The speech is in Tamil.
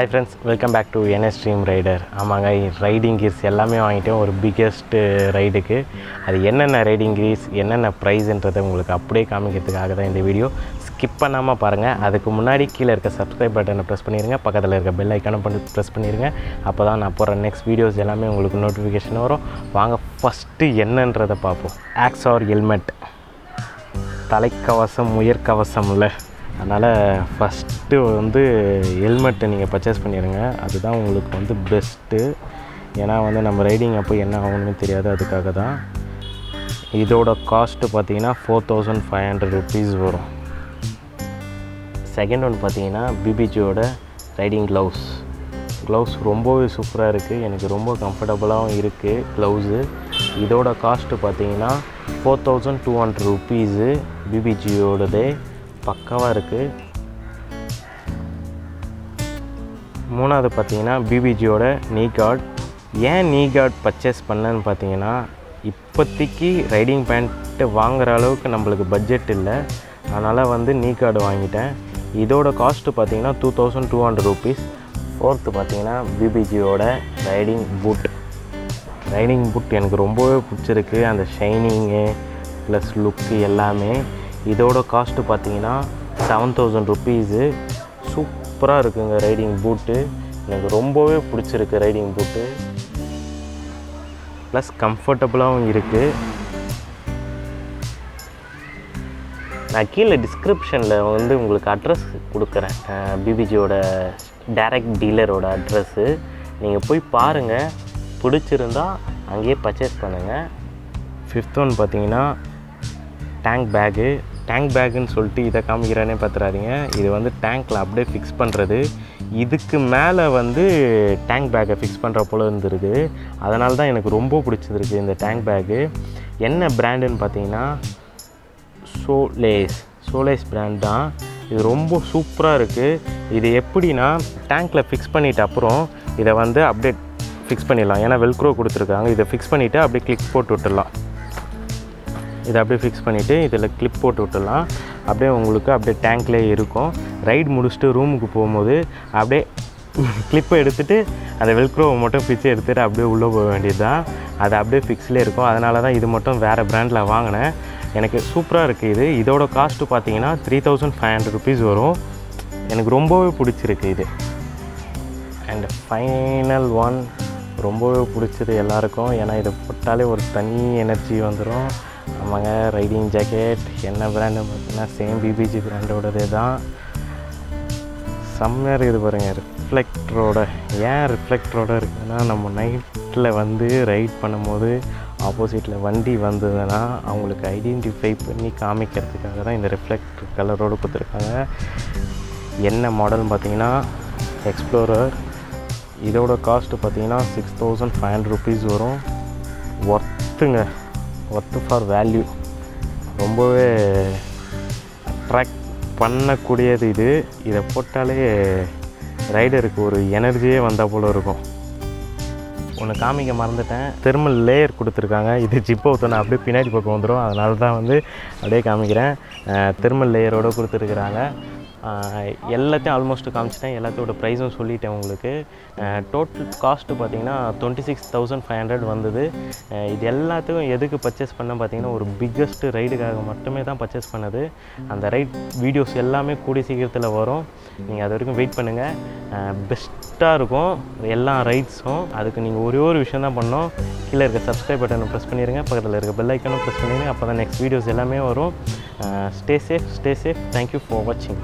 Hi friends welcome back to NS stream rider ஆமாங்க ரைடிங் கீர்ஸ் எல்லாமே வாங்கிட்டோம் ஒரு பிக்கெஸ்ட்டு ரைடுக்கு அது என்னென்ன ரைடிங் கீர்ஸ் என்னென்ன ப்ரைஸ்ன்றதை உங்களுக்கு அப்படியே காமிக்கிறதுக்காக தான் இந்த வீடியோ ஸ்கிப் பண்ணாமல் பாருங்கள் அதுக்கு முன்னாடி கீழே இருக்க சப்ஸ்கிரைப் பட்டனை ப்ரெஸ் பண்ணிடுங்க பக்கத்தில் இருக்க பெல் ஐக்கானும் பண்ணி ப்ரெஸ் பண்ணிடுங்க அப்போ தான் நான் போகிற நெக்ஸ்ட் வீடியோஸ் எல்லாமே உங்களுக்கு நோட்டிஃபிகேஷன் வரும். வாங்க ஃபஸ்ட்டு என்னன்றதை பார்ப்போம். ஆக்ஸ் ஆர் ஹெல்மெட் தலைக்கவசம் உயர்கவசம் இல்லை அதனால் ஃபஸ்ட்டு வந்து ஹெல்மெட்டை நீங்கள் பர்ச்சேஸ் பண்ணிடுங்க அதுதான் உங்களுக்கு வந்து பெஸ்ட்டு ஏன்னா வந்து நம்ம ரைடிங் அப்போ என்ன ஆகும்னு தெரியாது அதுக்காக தான் இதோட காஸ்ட்டு பார்த்தீங்கன்னா four thousand five hundred rupees வரும். செகண்ட் ஒன் பார்த்தீங்கன்னா பிபிஜியோட ரைடிங் க்ளவுஸ் க்ளவுஸ் ரொம்பவே சூப்பராக இருக்குது எனக்கு ரொம்ப கம்ஃபர்டபுளாகவும் இருக்குது க்ளவுஸு இதோட காஸ்ட்டு பார்த்தீங்கன்னா four thousand two hundred rupees பிபிஜியோடதே பக்காவாக இருக்குது மூணாவது பார்த்தீங்கன்னா பிபிஜியோட நீ கார்டு ஏன் நீ கார்டு பர்ச்சேஸ் பண்ணேன்னு பார்த்தீங்கன்னா இப்போதைக்கு ரைடிங் பேண்ட்டு வாங்குகிற அளவுக்கு நம்மளுக்கு பட்ஜெட் இல்லை. அதனால் வந்து நீ கார்டு வாங்கிட்டேன். இதோட காஸ்ட்டு பார்த்தீங்கன்னா two thousand two hundred rupees fourth பார்த்தீங்கன்னா பிபிஜியோட ரைடிங் பூட் ரைடிங் புட் எனக்கு ரொம்பவே பிடிச்சிருக்கு. அந்த ஷைனிங்கு ப்ளஸ் லுக்கு எல்லாமே. இதோட காஸ்ட்டு பார்த்தீங்கன்னா செவன் தௌசண்ட் ருபீஸு சூப்பராக இருக்குங்க ரைடிங் பூட்டு எனக்கு ரொம்பவே பிடிச்சிருக்கு ரைடிங் பூட்டு ப்ளஸ் கம்ஃபர்டபுளாகவும் இருக்குது நான் கீழே டிஸ்கிரிப்ஷனில் வந்து உங்களுக்கு அட்ரஸ் கொடுக்குறேன். பிபிஜியோட டைரக்ட் டீலரோட அட்ரஸ்ஸு நீங்கள் போய் பாருங்கள் பிடிச்சிருந்தா அங்கேயே பர்ச்சேஸ் பண்ணுங்கள் ஃபிஃப்த் ஒன் பார்த்தீங்கன்னா டேங்க் பேகு டேங்க் பேக்குன்னு சொல்லிட்டு இதை காமிக்கிறானே பார்த்துறாதீங்க. இது வந்து டேங்க்கில் அப்படியே ஃபிக்ஸ் பண்ணுறது இதுக்கு மேலே வந்து டேங்க் பேக்கை ஃபிக்ஸ் பண்ணுற போல் இருந்திருக்கு அதனால தான் எனக்கு ரொம்ப பிடிச்சிருக்கு இந்த டேங்க் பேக்கு என்ன பிராண்டுன்னு பார்த்தீங்கன்னா சோலேஸ் சோலேஸ் பிராண்ட் தான். இது ரொம்ப சூப்பராக இருக்குது இது எப்படின்னா டேங்க்கில் ஃபிக்ஸ் பண்ணிட்ட அப்புறம் இதை வந்து அப்படியே ஃபிக்ஸ் பண்ணிடலாம். ஏன்னா வெல்க்ரோ கொடுத்துருக்காங்க. இதை ஃபிக்ஸ் பண்ணிவிட்டு அப்படியே கிளிக் போட்டு விட்டுடலாம். இதை அப்படியே ஃபிக்ஸ் பண்ணிவிட்டு இதில் கிளிப் போட்டு விட்டுடலாம். அப்படியே உங்களுக்கு அப்படியே டேங்க்லேயே இருக்கும். ரைட் முடிச்சுட்டு ரூமுக்கு போகும்போது அப்படியே கிளிப்பை எடுத்துகிட்டு அந்த வெல்க்ரோவை மட்டும் பிச்சு எடுத்துகிட்டு அப்படியே உள்ளே போக வேண்டியது தான் அது அப்படியே ஃபிக்ஸ்லேயே இருக்கும். அதனால தான் இது மட்டும் வேறு ப்ராண்டில் வாங்கினேன். எனக்கு சூப்பராக இருக்குது இது. இதோட காஸ்ட்டு பார்த்தீங்கன்னா three thousand five hundred rupees வரும். எனக்கு ரொம்பவே பிடிச்சிருக்கு இது. அண்ட் ஃபைனல் ஒன் ரொம்பவே பிடிச்சது எல்லாருக்கும். ஏன்னா இதை போட்டாலே ஒரு தனி எனர்ஜி வந்துடும் ஆமாங்க ரைடிங் ஜாக்கெட் என்ன பிராண்டு பார்த்தீங்கன்னா சேம் பிபிஜி பிராண்டோடதே தான். செம்மையாக இருக்குது பாருங்கள் ரிஃப்ளெக்டரோட ஏன் ரிஃப்ளெக்டரோட இருக்குதுன்னா நம்ம நைட்டில் வந்து ரைட் பண்ணும்போது ஆப்போசிட்டில் வண்டி வந்ததுன்னா அவங்களுக்கு ஐடென்டிஃபை பண்ணி காமிக்கிறதுக்காக தான் இந்த ரிஃப்ளெக்டர் கலரோடு கொடுத்துருக்காங்க. என்ன மாடல்னு பார்த்தீங்கன்னா எக்ஸ்ப்ளோரர் இதோட காஸ்ட்டு பார்த்தீங்கன்னா six thousand five hundred rupees வரும். ஒர்த்துங்க ஒர்த்து ஃபார் வேல்யூ ரொம்பவே அட்ராக்ட் பண்ணக்கூடியது இது. இதை போட்டாலே ரைடருக்கு ஒரு எனர்ஜியே வந்தால் போல் இருக்கும். ஒன்று காமிக்க மறந்துட்டேன். தெர்மல் லேயர் கொடுத்துருக்காங்க. இது ஜிப் ஊற்றினா அப்படியே பின்னாடி பக்கம் வந்துடும் அதனால தான் வந்து அப்படியே காமிக்கிறேன். தெர்மல் லேயரோடு கொடுத்துருக்குறாங்க. எல்லாத்தையும் ஆல்மோஸ்ட் காமிச்சிட்டேன். எல்லாத்தோட ப்ரைஸும் சொல்லிட்டேன் உங்களுக்கு. டோட்டல் காஸ்ட்டு பார்த்தீங்கன்னா twenty six thousand five hundred வந்தது இது எல்லாத்துக்கும் எதுக்கு பர்ச்சேஸ் பண்ண பார்த்தீங்கன்னா ஒரு பிக்கஸ்ட்டு ரைடுக்காக மட்டுமே தான் பர்ச்சேஸ் பண்ணது. அந்த ரைட் வீடியோஸ் எல்லாமே கூடிய சீக்கிரத்தில் வரும். நீங்கள் அது வரைக்கும் வெயிட் பண்ணுங்கள் பெஸ்ட்டாக இருக்கும். எல்லா ரைட்ஸும் அதுக்கு நீங்கள் ஒரே ஒரு விஷயம் தான் பண்ணோம் கீழே இருக்க சப்ஸ்கிரைப் பட்டனை ப்ரெஸ் பண்ணிடுங்க பக்கத்தில் இருக்க பெல் ஐக்கனும் ப்ரெஸ் பண்ணிடுங்க அப்போ தான் நெக்ஸ்ட் வீடியோஸ் எல்லாமே வரும். Stay safe stay safe thank you for வாட்சிங்